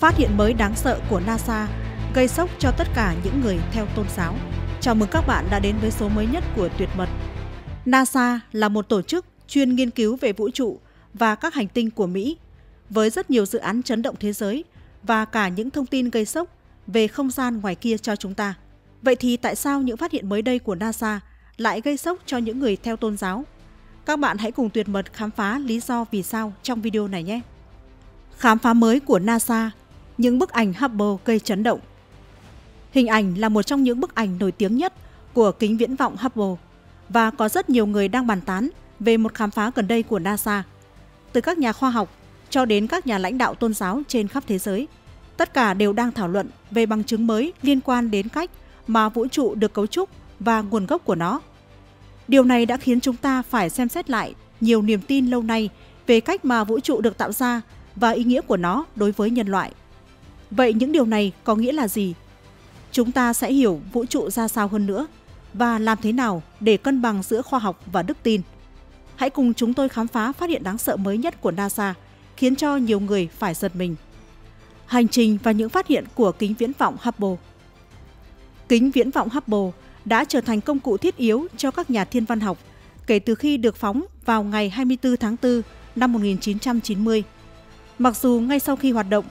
Phát hiện mới đáng sợ của NASA gây sốc cho tất cả những người theo tôn giáo. Chào mừng các bạn đã đến với số mới nhất của Tuyệt mật. NASA là một tổ chức chuyên nghiên cứu về vũ trụ và các hành tinh của Mỹ, với rất nhiều dự án chấn động thế giới và cả những thông tin gây sốc về không gian ngoài kia cho chúng ta. Vậy thì tại sao những phát hiện mới đây của NASA lại gây sốc cho những người theo tôn giáo? Các bạn hãy cùng tuyệt mật khám phá lý do vì sao trong video này nhé. Khám phá mới của NASA, những bức ảnh Hubble gây chấn động. Hình ảnh là một trong những bức ảnh nổi tiếng nhất của kính viễn vọng Hubble và có rất nhiều người đang bàn tán về một khám phá gần đây của NASA. Từ các nhà khoa học cho đến các nhà lãnh đạo tôn giáo trên khắp thế giới, tất cả đều đang thảo luận về bằng chứng mới liên quan đến cách mà vũ trụ được cấu trúc và nguồn gốc của nó. Điều này đã khiến chúng ta phải xem xét lại nhiều niềm tin lâu nay về cách mà vũ trụ được tạo ra và ý nghĩa của nó đối với nhân loại. Vậy những điều này có nghĩa là gì? Chúng ta sẽ hiểu vũ trụ ra sao hơn nữa và làm thế nào để cân bằng giữa khoa học và đức tin. Hãy cùng chúng tôi khám phá phát hiện đáng sợ mới nhất của NASA, khiến cho nhiều người phải giật mình. Hành trình và những phát hiện của kính viễn vọng Hubble Kính viễn vọng Hubble đã trở thành công cụ thiết yếu cho các nhà thiên văn học kể từ khi được phóng vào ngày 24 tháng 4 năm 1990. Mặc dù ngay sau khi hoạt động,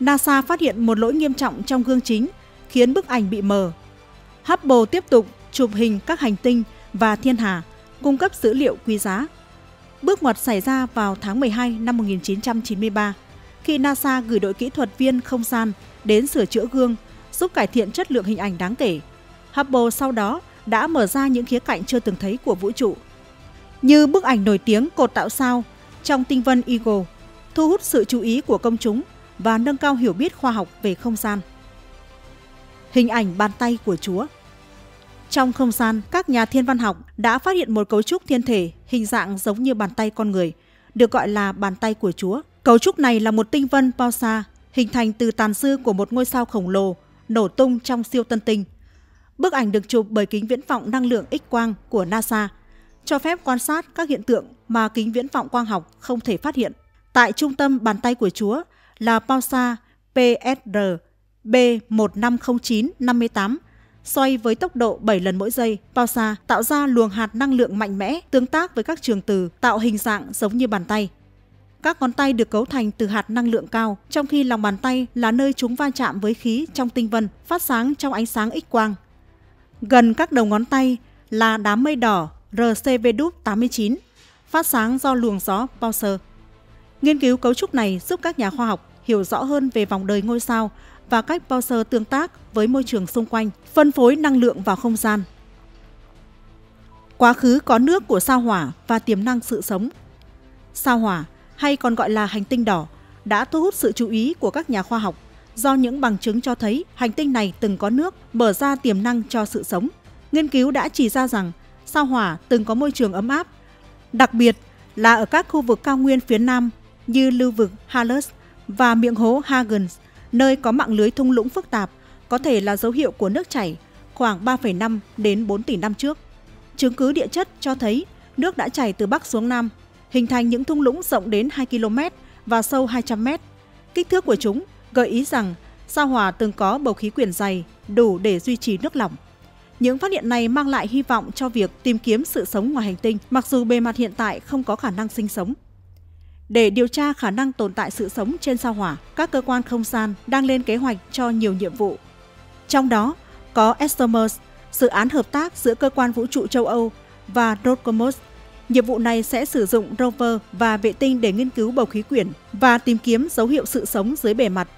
NASA phát hiện một lỗi nghiêm trọng trong gương chính khiến bức ảnh bị mờ. Hubble tiếp tục chụp hình các hành tinh và thiên hà, cung cấp dữ liệu quý giá. Bước ngoặt xảy ra vào tháng 12 năm 1993 khi NASA gửi đội kỹ thuật viên không gian đến sửa chữa gương, giúp cải thiện chất lượng hình ảnh đáng kể. Hubble sau đó đã mở ra những khía cạnh chưa từng thấy của vũ trụ. Như bức ảnh nổi tiếng cột tạo sao trong tinh vân Eagle, thu hút sự chú ý của công chúng và nâng cao hiểu biết khoa học về không gian. Hình ảnh bàn tay của Chúa Trong không gian, các nhà thiên văn học đã phát hiện một cấu trúc thiên thể hình dạng giống như bàn tay con người, được gọi là bàn tay của Chúa. Cấu trúc này là một tinh vân bao xa hình thành từ tàn dư của một ngôi sao khổng lồ nổ tung trong siêu tân tinh. Bức ảnh được chụp bởi kính viễn vọng năng lượng X-quang của NASA, cho phép quan sát các hiện tượng mà kính viễn vọng quang học không thể phát hiện. Tại trung tâm bàn tay của Chúa là Pulsar PSR B150958 xoay với tốc độ 7 lần mỗi giây. Pulsar tạo ra luồng hạt năng lượng mạnh mẽ tương tác với các trường từ tạo hình dạng giống như bàn tay. Các ngón tay được cấu thành từ hạt năng lượng cao, trong khi lòng bàn tay là nơi chúng va chạm với khí trong tinh vân, phát sáng trong ánh sáng X-quang. Gần các đầu ngón tay là đám mây đỏ RCV-89, phát sáng do luồng gió Pulsar. Nghiên cứu cấu trúc này giúp các nhà khoa học hiểu rõ hơn về vòng đời ngôi sao và cách Bowser tương tác với môi trường xung quanh, phân phối năng lượng vào không gian. Quá khứ có nước của sao hỏa và tiềm năng sự sống. Sao hỏa, hay còn gọi là hành tinh đỏ, đã thu hút sự chú ý của các nhà khoa học do những bằng chứng cho thấy hành tinh này từng có nước, mở ra tiềm năng cho sự sống. Nghiên cứu đã chỉ ra rằng sao hỏa từng có môi trường ấm áp, đặc biệt là ở các khu vực cao nguyên phía nam như lưu vực Halus và miệng hố Hagens, nơi có mạng lưới thung lũng phức tạp, có thể là dấu hiệu của nước chảy khoảng 3,5 đến 4 tỷ năm trước. Chứng cứ địa chất cho thấy nước đã chảy từ bắc xuống nam, hình thành những thung lũng rộng đến 2 km và sâu 200 m. Kích thước của chúng gợi ý rằng sao hỏa từng có bầu khí quyển dày đủ để duy trì nước lỏng. Những phát hiện này mang lại hy vọng cho việc tìm kiếm sự sống ngoài hành tinh, mặc dù bề mặt hiện tại không có khả năng sinh sống. Để điều tra khả năng tồn tại sự sống trên sao hỏa, các cơ quan không gian đang lên kế hoạch cho nhiều nhiệm vụ. Trong đó có ESTOMOS, dự án hợp tác giữa cơ quan vũ trụ châu Âu và Roscosmos. Nhiệm vụ này sẽ sử dụng rover và vệ tinh để nghiên cứu bầu khí quyển và tìm kiếm dấu hiệu sự sống dưới bề mặt.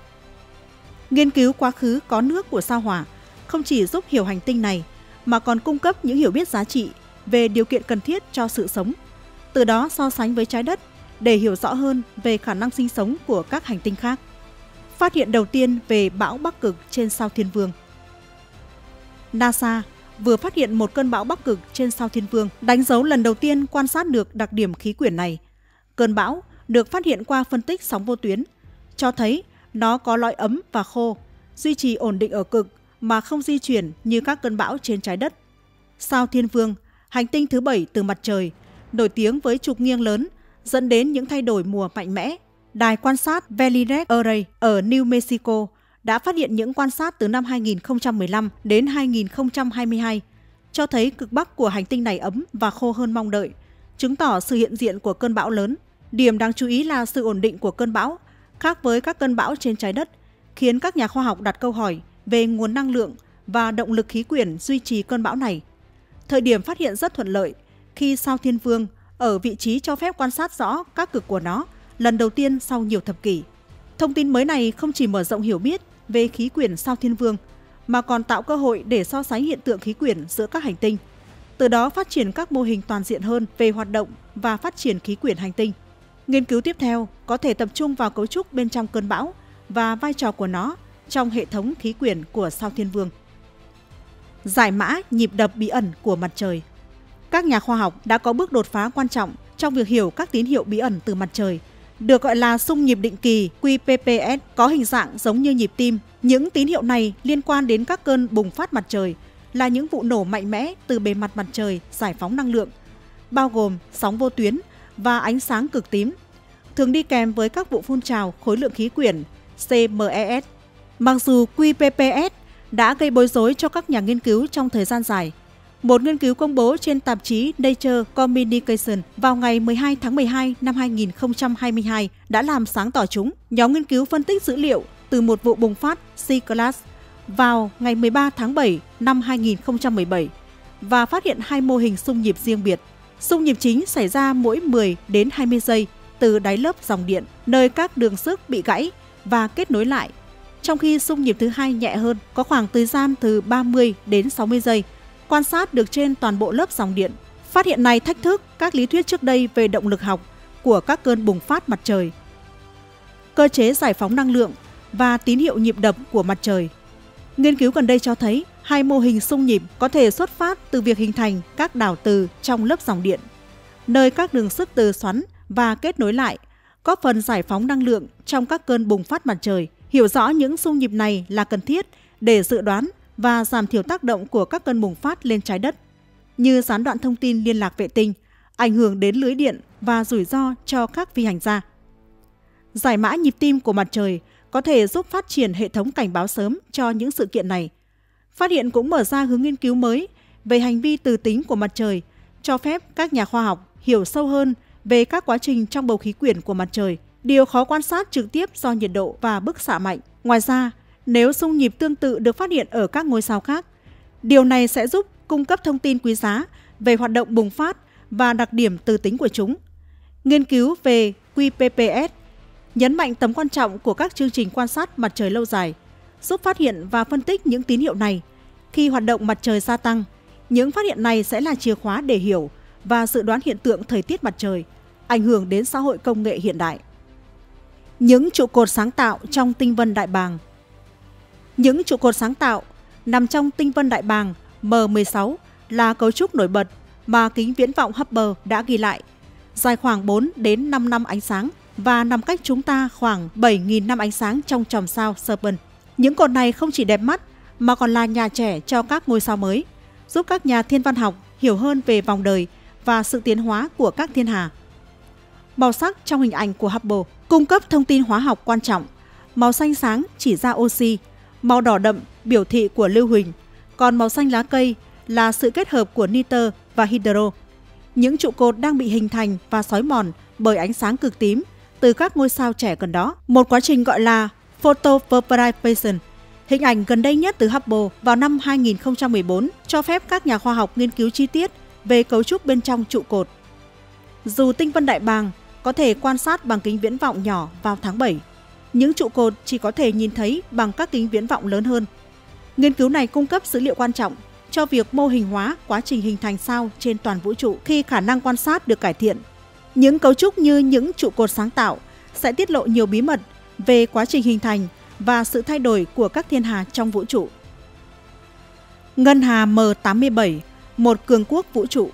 Nghiên cứu quá khứ có nước của sao hỏa không chỉ giúp hiểu hành tinh này mà còn cung cấp những hiểu biết giá trị về điều kiện cần thiết cho sự sống. Từ đó so sánh với trái đất để hiểu rõ hơn về khả năng sinh sống của các hành tinh khác. Phát hiện đầu tiên về bão Bắc Cực trên sao Thiên Vương. NASA vừa phát hiện một cơn bão Bắc Cực trên sao Thiên Vương, đánh dấu lần đầu tiên quan sát được đặc điểm khí quyển này. Cơn bão được phát hiện qua phân tích sóng vô tuyến, cho thấy nó có lõi ấm và khô, duy trì ổn định ở cực mà không di chuyển như các cơn bão trên trái đất. Sao Thiên Vương, hành tinh thứ bảy từ mặt trời, nổi tiếng với trục nghiêng lớn dẫn đến những thay đổi mùa mạnh mẽ. Đài quan sát Velirec Array ở New Mexico đã phát hiện những quan sát từ năm 2015 đến 2022 cho thấy cực bắc của hành tinh này ấm và khô hơn mong đợi, chứng tỏ sự hiện diện của cơn bão lớn. Điểm đáng chú ý là sự ổn định của cơn bão, khác với các cơn bão trên trái đất, khiến các nhà khoa học đặt câu hỏi về nguồn năng lượng và động lực khí quyển duy trì cơn bão này. Thời điểm phát hiện rất thuận lợi khi sao Thiên Vương ở vị trí cho phép quan sát rõ các cực của nó, lần đầu tiên sau nhiều thập kỷ. Thông tin mới này không chỉ mở rộng hiểu biết về khí quyển sao Thiên Vương, mà còn tạo cơ hội để so sánh hiện tượng khí quyển giữa các hành tinh. Từ đó phát triển các mô hình toàn diện hơn về hoạt động và phát triển khí quyển hành tinh. Nghiên cứu tiếp theo có thể tập trung vào cấu trúc bên trong cơn bão và vai trò của nó trong hệ thống khí quyển của sao Thiên Vương. Giải mã nhịp đập bí ẩn của mặt trời các nhà khoa học đã có bước đột phá quan trọng trong việc hiểu các tín hiệu bí ẩn từ mặt trời được gọi là xung nhịp định kỳ QPPS có hình dạng giống như nhịp tim. Những tín hiệu này liên quan đến các cơn bùng phát mặt trời là những vụ nổ mạnh mẽ từ bề mặt mặt trời giải phóng năng lượng, bao gồm sóng vô tuyến và ánh sáng cực tím, thường đi kèm với các vụ phun trào khối lượng khí quyển CMES. Mặc dù QPPS đã gây bối rối cho các nhà nghiên cứu trong thời gian dài, một nghiên cứu công bố trên tạp chí Nature Communication vào ngày 12 tháng 12 năm 2022 đã làm sáng tỏ chúng. Nhóm nghiên cứu phân tích dữ liệu từ một vụ bùng phát C-Class vào ngày 13 tháng 7 năm 2017 và phát hiện hai mô hình xung nhịp riêng biệt. Xung nhịp chính xảy ra mỗi 10 đến 20 giây từ đáy lớp dòng điện, nơi các đường sức bị gãy và kết nối lại. Trong khi xung nhịp thứ hai nhẹ hơn, có khoảng thời gian từ 30 đến 60 giây quan sát được trên toàn bộ lớp dòng điện. Phát hiện này thách thức các lý thuyết trước đây về động lực học của các cơn bùng phát mặt trời. Cơ chế giải phóng năng lượng và tín hiệu nhịp đập của mặt trời. Nghiên cứu gần đây cho thấy hai mô hình xung nhịp có thể xuất phát từ việc hình thành các đảo từ trong lớp dòng điện, nơi các đường sức từ xoắn và kết nối lại, có phần giải phóng năng lượng trong các cơn bùng phát mặt trời. Hiểu rõ những xung nhịp này là cần thiết để dự đoán và giảm thiểu tác động của các cơn bùng phát lên trái đất, như gián đoạn thông tin liên lạc vệ tinh, ảnh hưởng đến lưới điện và rủi ro cho các phi hành gia. Giải mã nhịp tim của mặt trời có thể giúp phát triển hệ thống cảnh báo sớm cho những sự kiện này. Phát hiện cũng mở ra hướng nghiên cứu mới về hành vi từ tính của mặt trời, cho phép các nhà khoa học hiểu sâu hơn về các quá trình trong bầu khí quyển của mặt trời, điều khó quan sát trực tiếp do nhiệt độ và bức xạ mạnh. Ngoài ra, nếu xung nhịp tương tự được phát hiện ở các ngôi sao khác. Điều này sẽ giúp cung cấp thông tin quý giá về hoạt động bùng phát và đặc điểm từ tính của chúng. Nghiên cứu về QPPS nhấn mạnh tầm quan trọng của các chương trình quan sát mặt trời lâu dài, giúp phát hiện và phân tích những tín hiệu này. Khi hoạt động mặt trời gia tăng, những phát hiện này sẽ là chìa khóa để hiểu và dự đoán hiện tượng thời tiết mặt trời, ảnh hưởng đến xã hội công nghệ hiện đại. Những trụ cột sáng tạo trong tinh vân đại bàng những trụ cột sáng tạo nằm trong tinh vân đại bàng M16 là cấu trúc nổi bật mà kính viễn vọng Hubble đã ghi lại, dài khoảng 4 đến 5 năm ánh sáng và nằm cách chúng ta khoảng 7.000 năm ánh sáng trong chòm sao Serpent. Những cột này không chỉ đẹp mắt mà còn là nhà trẻ cho các ngôi sao mới, giúp các nhà thiên văn học hiểu hơn về vòng đời và sự tiến hóa của các thiên hà. Màu sắc trong hình ảnh của Hubble cung cấp thông tin hóa học quan trọng. Màu xanh sáng chỉ ra oxy, Màu đỏ đậm biểu thị của lưu huỳnh, còn màu xanh lá cây là sự kết hợp của nitơ và hydro. Những trụ cột đang bị hình thành và xói mòn bởi ánh sáng cực tím từ các ngôi sao trẻ gần đó. Một quá trình gọi là photovaporization, hình ảnh gần đây nhất từ Hubble vào năm 2014 cho phép các nhà khoa học nghiên cứu chi tiết về cấu trúc bên trong trụ cột. Dù tinh vân đại bàng có thể quan sát bằng kính viễn vọng nhỏ vào tháng 7, những trụ cột chỉ có thể nhìn thấy bằng các kính viễn vọng lớn hơn. Nghiên cứu này cung cấp dữ liệu quan trọng cho việc mô hình hóa quá trình hình thành sao trên toàn vũ trụ khi khả năng quan sát được cải thiện. Những cấu trúc như những trụ cột sáng tạo sẽ tiết lộ nhiều bí mật về quá trình hình thành và sự thay đổi của các thiên hà trong vũ trụ. Ngân hà M87, một cường quốc vũ trụ.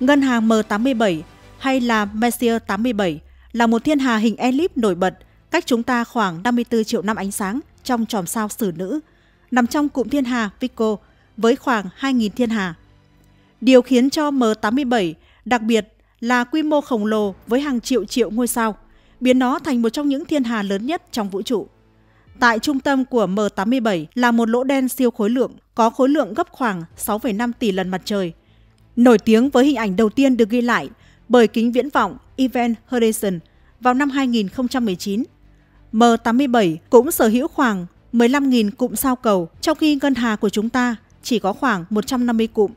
Ngân hà M87 hay là Messier 87 là một thiên hà hình elip nổi bật cách chúng ta khoảng 54 triệu năm ánh sáng trong chòm sao Sử Nữ, nằm trong cụm thiên hà Vico với khoảng 2.000 thiên hà. Điều khiến cho M87 đặc biệt là quy mô khổng lồ với hàng triệu triệu ngôi sao, biến nó thành một trong những thiên hà lớn nhất trong vũ trụ. Tại trung tâm của M87 là một lỗ đen siêu khối lượng, có khối lượng gấp khoảng 6,5 tỷ lần mặt trời. Nổi tiếng với hình ảnh đầu tiên được ghi lại bởi kính viễn vọng Event Horizon vào năm 2019. M87 cũng sở hữu khoảng 15.000 cụm sao cầu, trong khi ngân hà của chúng ta chỉ có khoảng 150 cụm.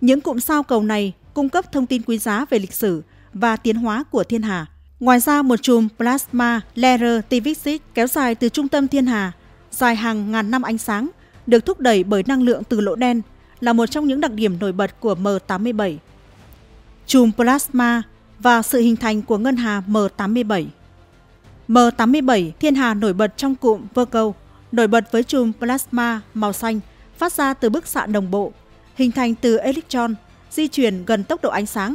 Những cụm sao cầu này cung cấp thông tin quý giá về lịch sử và tiến hóa của thiên hà. Ngoài ra, một chùm plasma Lerer Tivixit kéo dài từ trung tâm thiên hà, dài hàng ngàn năm ánh sáng, được thúc đẩy bởi năng lượng từ lỗ đen, là một trong những đặc điểm nổi bật của M87. Chùm plasma và sự hình thành của ngân hà M87 M87 thiên hà nổi bật trong cụm Virgo, nổi bật với chùm plasma màu xanh phát ra từ bức xạ đồng bộ, hình thành từ electron, di chuyển gần tốc độ ánh sáng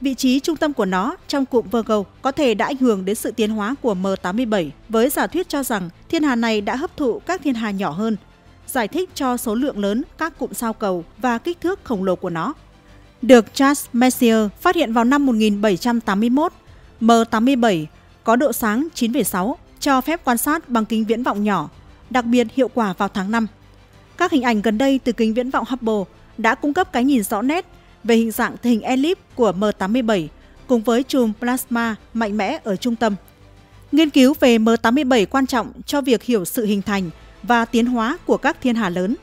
Vị trí trung tâm của nó trong cụm Virgo có thể đã ảnh hưởng đến sự tiến hóa của M87 với giả thuyết cho rằng thiên hà này đã hấp thụ các thiên hà nhỏ hơn, giải thích cho số lượng lớn các cụm sao cầu và kích thước khổng lồ của nó. Được Charles Messier phát hiện vào năm 1781, M87 có độ sáng 9,6 cho phép quan sát bằng kính viễn vọng nhỏ, đặc biệt hiệu quả vào tháng 5. Các hình ảnh gần đây từ kính viễn vọng Hubble đã cung cấp cái nhìn rõ nét về hình dạng hình elip của M87 cùng với chùm plasma mạnh mẽ ở trung tâm. Nghiên cứu về M87 quan trọng cho việc hiểu sự hình thành và tiến hóa của các thiên hà lớn,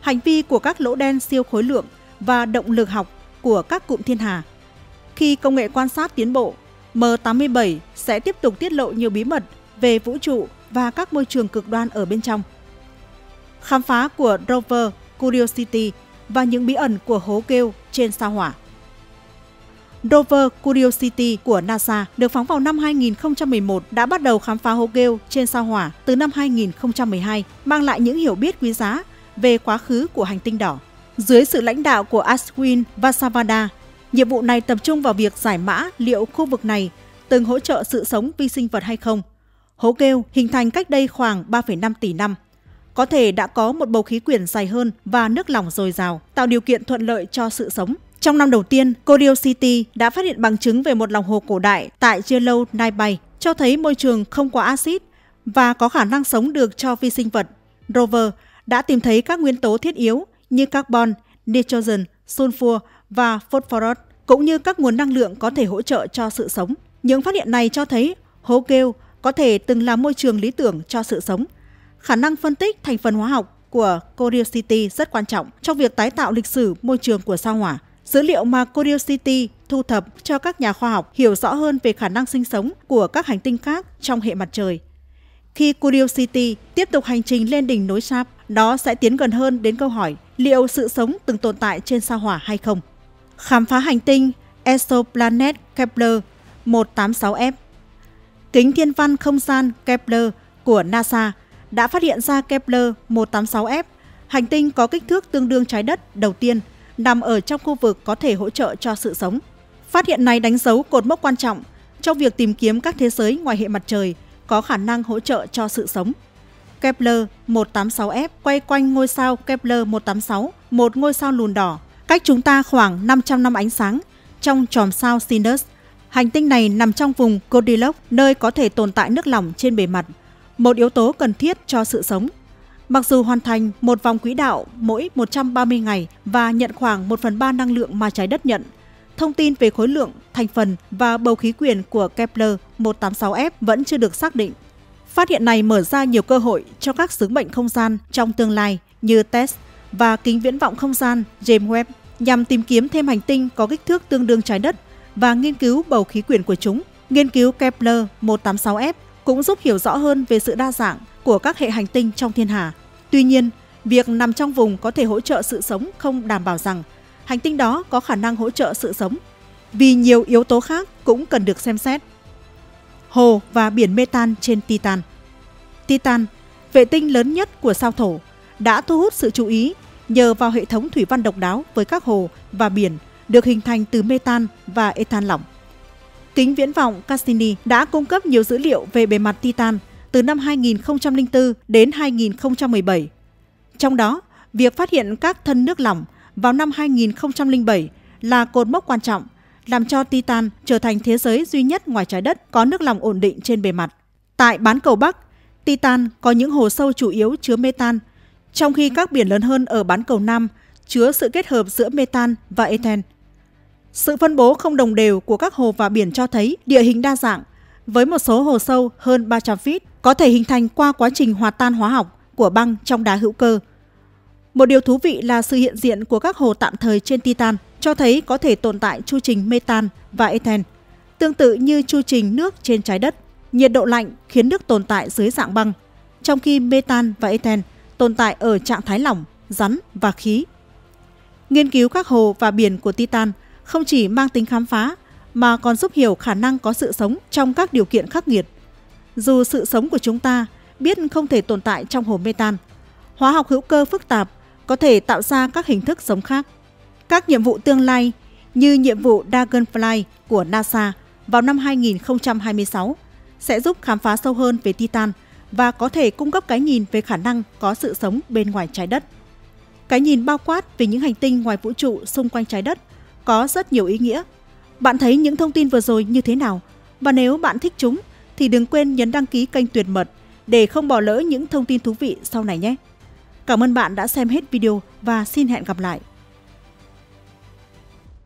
hành vi của các lỗ đen siêu khối lượng và động lực học của các cụm thiên hà. Khi công nghệ quan sát tiến bộ, M87 sẽ tiếp tục tiết lộ nhiều bí mật về vũ trụ và các môi trường cực đoan ở bên trong. Khám phá của rover Curiosity và những bí ẩn của hố kêu trên sao hỏa. Rover Curiosity của NASA được phóng vào năm 2011 đã bắt đầu khám phá hố kêu trên sao hỏa từ năm 2012, mang lại những hiểu biết quý giá về quá khứ của hành tinh đỏ. Dưới sự lãnh đạo của Ashwin Vasavada, nhiệm vụ này tập trung vào việc giải mã liệu khu vực này từng hỗ trợ sự sống vi sinh vật hay không. Hố kêu hình thành cách đây khoảng 3,5 tỷ năm có thể đã có một bầu khí quyển dày hơn và nước lỏng dồi dào, tạo điều kiện thuận lợi cho sự sống. Trong năm đầu tiên, Curiosity đã phát hiện bằng chứng về một lòng hồ cổ đại tại Yellowknife cho thấy môi trường không quá axit và có khả năng sống được cho vi sinh vật. Rover đã tìm thấy các nguyên tố thiết yếu như carbon, nitrogen, sulfur và phosphorus, cũng như các nguồn năng lượng có thể hỗ trợ cho sự sống. Những phát hiện này cho thấy hố kêu có thể từng là môi trường lý tưởng cho sự sống khả năng phân tích thành phần hóa học của Curiosity rất quan trọng trong việc tái tạo lịch sử môi trường của sao hỏa. Dữ liệu mà Curiosity thu thập cho các nhà khoa học hiểu rõ hơn về khả năng sinh sống của các hành tinh khác trong hệ mặt trời. Khi Curiosity tiếp tục hành trình lên đỉnh núi Sap, đó sẽ tiến gần hơn đến câu hỏi liệu sự sống từng tồn tại trên sao hỏa hay không. Khám phá hành tinh Exoplanet Kepler 186f Kính thiên văn không gian Kepler của NASA đã phát hiện ra Kepler 186f, hành tinh có kích thước tương đương trái đất đầu tiên nằm ở trong khu vực có thể hỗ trợ cho sự sống. Phát hiện này đánh dấu cột mốc quan trọng trong việc tìm kiếm các thế giới ngoài hệ mặt trời có khả năng hỗ trợ cho sự sống. Kepler 186f quay quanh ngôi sao Kepler 186, một ngôi sao lùn đỏ, cách chúng ta khoảng 500 năm ánh sáng trong chòm sao Sinus. Hành tinh này nằm trong vùng Goldilocks, nơi có thể tồn tại nước lỏng trên bề mặt một yếu tố cần thiết cho sự sống. Mặc dù hoàn thành một vòng quỹ đạo mỗi 130 ngày và nhận khoảng 1 phần 3 năng lượng mà trái đất nhận, thông tin về khối lượng, thành phần và bầu khí quyển của Kepler 186f vẫn chưa được xác định. Phát hiện này mở ra nhiều cơ hội cho các sứ mệnh không gian trong tương lai như TESS và kính viễn vọng không gian James Webb nhằm tìm kiếm thêm hành tinh có kích thước tương đương trái đất và nghiên cứu bầu khí quyển của chúng. Nghiên cứu Kepler 186f cũng giúp hiểu rõ hơn về sự đa dạng của các hệ hành tinh trong thiên hà. Tuy nhiên, việc nằm trong vùng có thể hỗ trợ sự sống không đảm bảo rằng hành tinh đó có khả năng hỗ trợ sự sống, vì nhiều yếu tố khác cũng cần được xem xét. Hồ và biển metan trên Titan Titan, vệ tinh lớn nhất của sao thổ, đã thu hút sự chú ý nhờ vào hệ thống thủy văn độc đáo với các hồ và biển được hình thành từ metan và ethan lỏng. Kính viễn vọng Cassini đã cung cấp nhiều dữ liệu về bề mặt Titan từ năm 2004 đến 2017. Trong đó, việc phát hiện các thân nước lỏng vào năm 2007 là cột mốc quan trọng làm cho Titan trở thành thế giới duy nhất ngoài trái đất có nước lỏng ổn định trên bề mặt. Tại bán cầu Bắc, Titan có những hồ sâu chủ yếu chứa metan, trong khi các biển lớn hơn ở bán cầu Nam chứa sự kết hợp giữa metan và ethane. Sự phân bố không đồng đều của các hồ và biển cho thấy địa hình đa dạng, với một số hồ sâu hơn 300 feet có thể hình thành qua quá trình hòa tan hóa học của băng trong đá hữu cơ. Một điều thú vị là sự hiện diện của các hồ tạm thời trên Titan cho thấy có thể tồn tại chu trình metan và ethane, tương tự như chu trình nước trên trái đất. Nhiệt độ lạnh khiến nước tồn tại dưới dạng băng, trong khi metan và ethane tồn tại ở trạng thái lỏng, rắn và khí. Nghiên cứu các hồ và biển của Titan không chỉ mang tính khám phá mà còn giúp hiểu khả năng có sự sống trong các điều kiện khắc nghiệt. Dù sự sống của chúng ta biết không thể tồn tại trong hồ metan, hóa học hữu cơ phức tạp có thể tạo ra các hình thức sống khác. Các nhiệm vụ tương lai như nhiệm vụ Dragonfly của NASA vào năm 2026 sẽ giúp khám phá sâu hơn về Titan và có thể cung cấp cái nhìn về khả năng có sự sống bên ngoài trái đất. Cái nhìn bao quát về những hành tinh ngoài vũ trụ xung quanh trái đất có rất nhiều ý nghĩa. Bạn thấy những thông tin vừa rồi như thế nào? Và nếu bạn thích chúng, thì đừng quên nhấn đăng ký kênh Tuyệt Mật để không bỏ lỡ những thông tin thú vị sau này nhé. Cảm ơn bạn đã xem hết video và xin hẹn gặp lại.